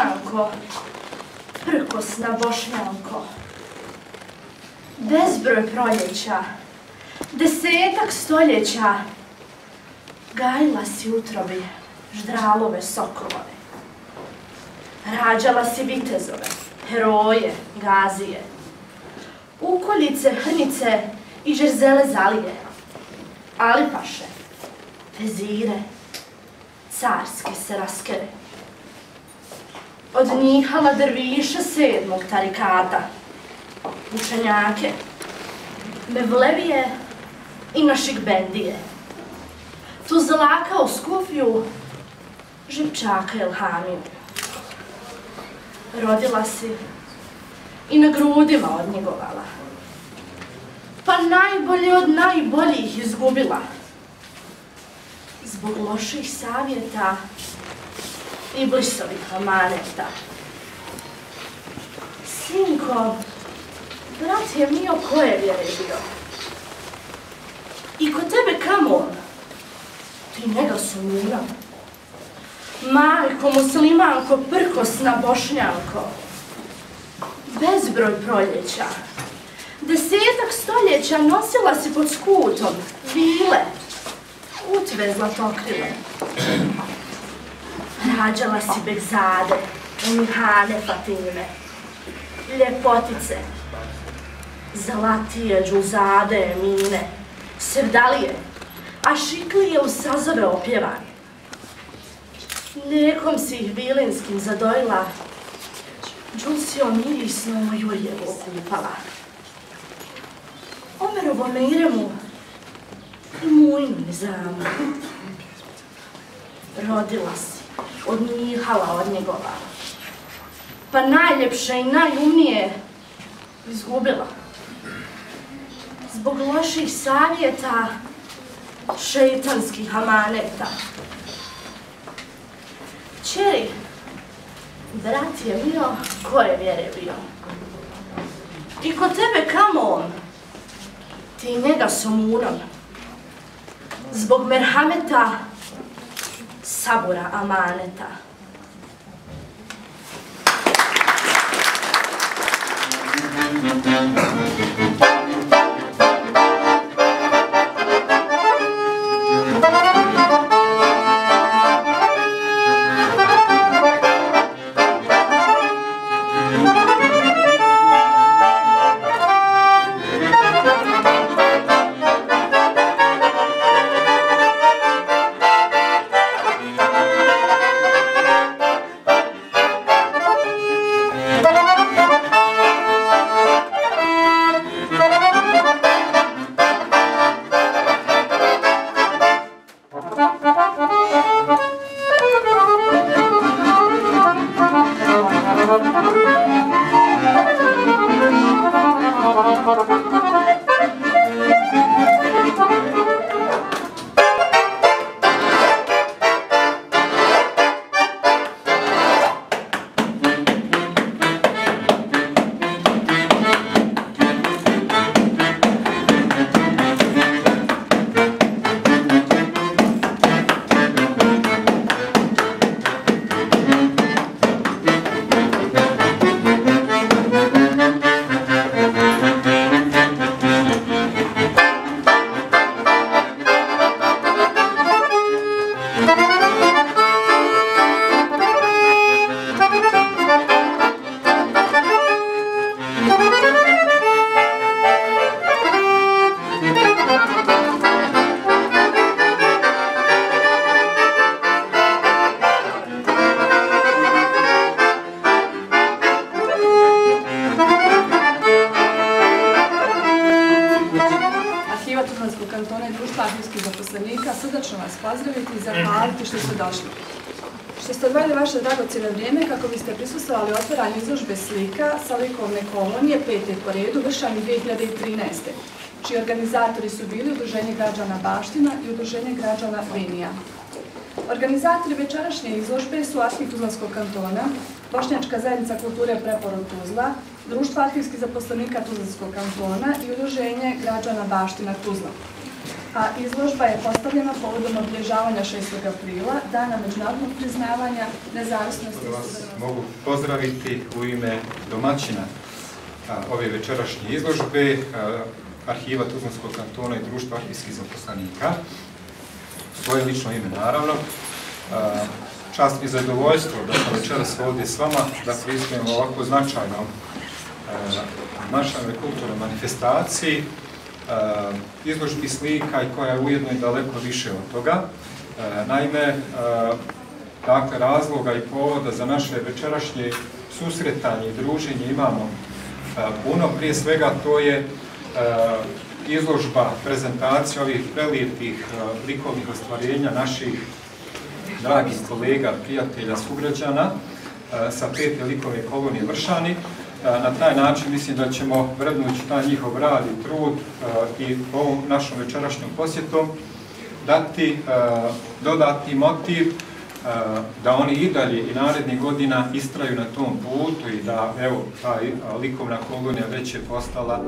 muslimanko, prkosna bošnjanko. Bezbroj proljeća, desetak stoljeća, gajila si utrobi ždralove sokolove. Rađala si vitezove, heroje, gazije, ukoljice, hrnice i žerzele zalije, alipaše, vezire, carske se raskere. Od njihala drviša sedmog tarikata, učenjake, mevlevije i naših bendije. Tu zalakao skufju, žipčaka Ilhamiju. Rodila si i na grudima odnjegovala. Pa najbolje od najboljih izgubila. Zbog loših savjeta i blisovih amaneta. Sinko, brat je mio koje vjere bio. I kod tebe kamo? Ti njega sumnjam. Majko, muslimanko, prkosna bošnjanko. Bezbroj proljeća. Desetak stoljeća nosila si pod skutom vile, utve zlatokrile. Rađala si begzade, umihane fatime, ljepotice, zalatije, džuzade, mine, sevdalije, a šiklije u sazove opjevane. Mlijekom si ih bilinskim zadojila, džusijom mirisnom jurjevo okupala. Omerovo miremu i mujnu nizamu. Rodila si, odnihala od njegova. Pa najljepše i najumnije izgubila. Zbog loših savjeta, šeitanskih amaneta. Čeri, brat je bio, koje vjere bio? I kod tebe kamo on? Ti njega somurom. Zbog merhameta, sabura amaneta. Arhiva vas pozdraviti i zahvaliti što ste došli. Što ste odvojili vaše dragocjeno vrijeme kako biste prisustvovali otvaranju izložbe slika sa likovne kolonije pete po redu vršani 2013. čiji organizatori su bili Udruženje građana Baština i Udruženje građana Vinija. Organizatori večerašnje izložbe su Arhiv Tuzlanskog kantona, Bošnjačka zajednica kulture Preporod Tuzla, Društvo arhivskih zaposlenika Tuzlanskog kantona i Udruženje građana Baština Tuzla. A izložba je postavljena povodom obilježavanja 6. aprila, dana međunarodnog priznavanja nezavisnosti vas mogu pozdraviti u ime domaćina ove večerašnje izložbe Arhiva Tuzlanskog kantona i Društva arhivskih zaposlenika. Svoje lično ime, naravno. Čast i zadovoljstvo da sam večeras ovdje s vama, da pristujem ovako značajnom našoj kulturnoj manifestaciji, izložbi slika i koja je ujedno i daleko više od toga. A, Naime, a, dakle, razloga i povoda za naše večerašnje susretanje i druženje imamo e, puno. Prije svega to je izložba, prezentacija ovih prelijepih likovnih ostvarenja naših dragih kolega, prijatelja, sugrađana sa pete likovne kolonije Vršani. Na taj način mislim da ćemo vrednujući taj njihov rad i trud i ovom našom večerašnjom posjetom dati dodatni motiv da oni i dalje i narednih godina istraju na tom putu i da evo ta e, likovna kolonija već je postala